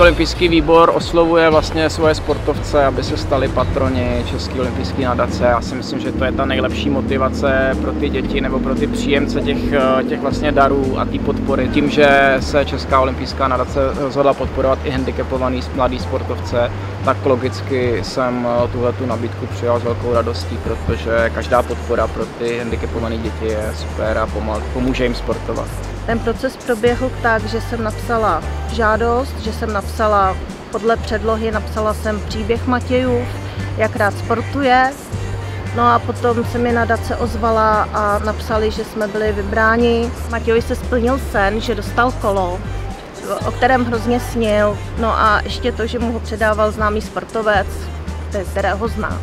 olympijský výbor oslovuje vlastně svoje sportovce, aby se stali patroni České olympijské nadace. Já si myslím, že to je ta nejlepší motivace pro ty děti nebo pro ty příjemce těch, těch vlastně darů a té podpory. Tím, že se Česká olympijská nadace rozhodla podporovat i handicapovaný mladý sportovce, tak logicky jsem tuhle tu nabídku přijal s velkou radostí, protože každá podpora pro ty handicapované děti je super a pomůže jim sportovat. Ten proces proběhl tak, že jsem napsala žádost, že jsem napsala podle předlohy, napsala jsem příběh Matějův, jak rád sportuje. No a potom se mi nadace ozvala a napsali, že jsme byli vybráni. Matějovi se splnil sen, že dostal kolo, o kterém hrozně snil. No a ještě to, že mu ho předával známý sportovec, kterého zná.